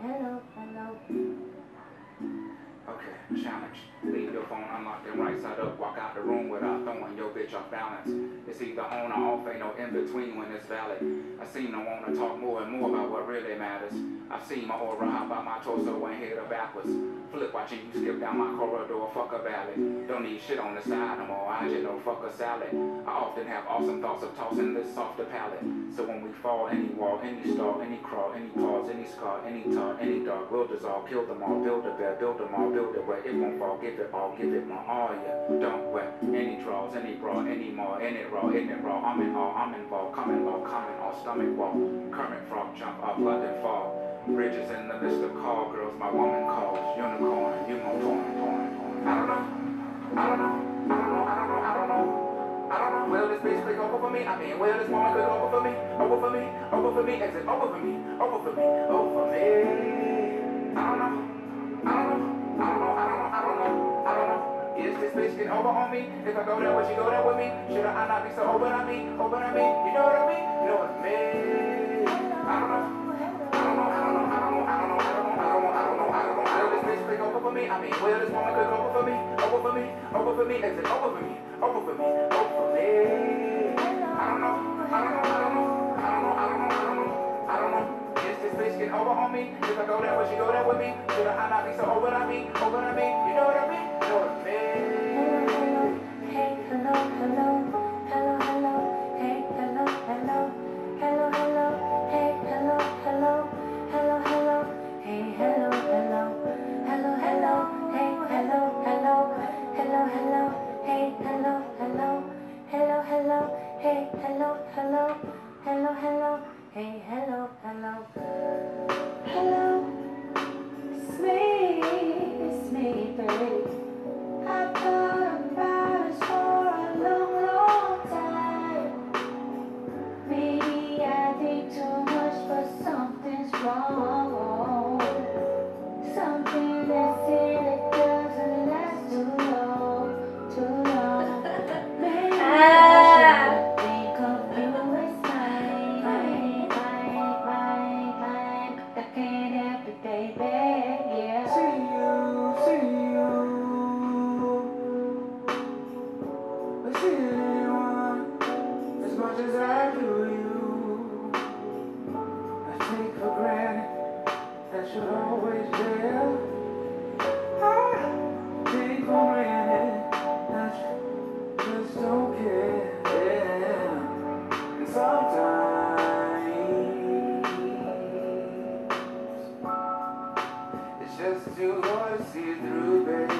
hello, hello. Okay, challenge. Leave your phone unlocked and right side up. Walk out the room without throwing your bitch off balance. It's either on or off, ain't no in between when it's valid. I seem to wanna talk more and more about what really matters. I've seen my aura hop out my torso and head up backwards. Flip watching you skip down my corridor, fuck a valley. Don't need shit on the side no more, I just know fuck a salad. I often have awesome thoughts of tossing this the palate. So when we fall, any wall, any stall, any crawl, any pause, any scar, any tar, any dark, we'll dissolve, kill them all, build a bed, build them all, build it where it won't fall, give it all, give it my all, yeah. Don't wet any draws, any bra, any more, in it raw, in it raw, I'm in all, I'm involved, coming low, coming all, stomach wall, current frog, jump blood and fall. Bridges in the midst of call girls, my woman calls, unicorn, you more porn, porn, porn. I don't know, I don't know, I don't know, I don't know, I don't know. I don't know, will this bitch click over for me? I mean, will this woman click over for me? Over for me, over for me, exit over for me, over for me, over for me. Over on me? If I go there, would she go there with me? Should I not be so open on me, open on me? You know what I mean? You know what I mean? I don't know. I don't know. I don't know. I don't know. I don't know. I don't know. I don't know. I don't know. Will this bitch click over for me. I mean, will this woman click over for me? Over for me? Over for me? Exit over for me? Over for me? Over for me? I don't know. I don't know. I don't know. I don't know. I don't know. I don't know. I don't know. Is this bitch get over on me? If I go there, will she go there with me? Should I not be so over on me? Over on me? You know what I mean? You know what I mean? Hello, much as I do you. I take for granted that you're always there. I take for granted that you just don't care. And sometimes it's just too hard to see through, babe.